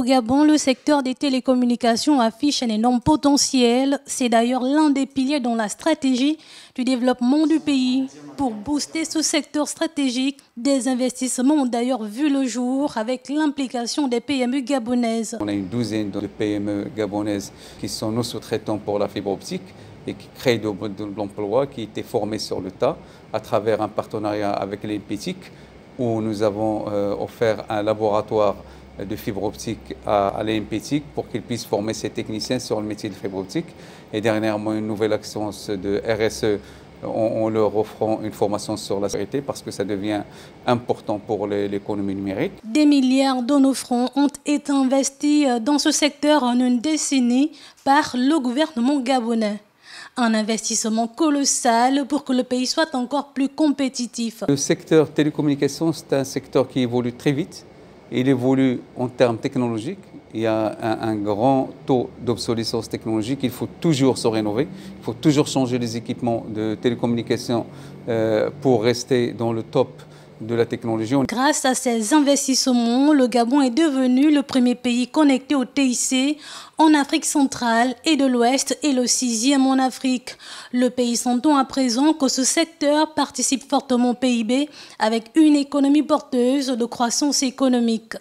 Au Gabon, le secteur des télécommunications affiche un énorme potentiel. C'est d'ailleurs l'un des piliers dans la stratégie du développement du pays. Pour booster ce secteur stratégique, des investissements ont d'ailleurs vu le jour avec l'implication des PME gabonaises. On a une douzaine de PME gabonaises qui sont nos sous-traitants pour la fibre optique et qui créent de, l'emploi, qui étaient formés sur le tas à travers un partenariat avec l'EMPETIC où nous avons euh, offert un laboratoire de fibre optique à, à pour qu'ils puissent former ces techniciens sur le métier de fibre optique. Et dernièrement, une nouvelle action de RSE en, leur offrant une formation sur la sécurité parce que ça devient important pour l'économie numérique. Des milliards de nos francs ont été investis dans ce secteur en une décennie par le gouvernement gabonais. Un investissement colossal pour que le pays soit encore plus compétitif. Le secteur télécommunications, c'est un secteur qui évolue très vite il évolue en termes technologiques. Il y a un, grand taux d'obsolescence technologique. Il faut toujours se rénover. Il faut toujours changer les équipements de télécommunication euh, pour rester dans le top Grâce à ces investissements, le Gabon est devenu le premier pays connecté au TIC en Afrique centrale et de l'Ouest et le sixième en Afrique. Le pays s'entend à présent que ce secteur participe fortement au PIB avec une économie porteuse de croissance économique.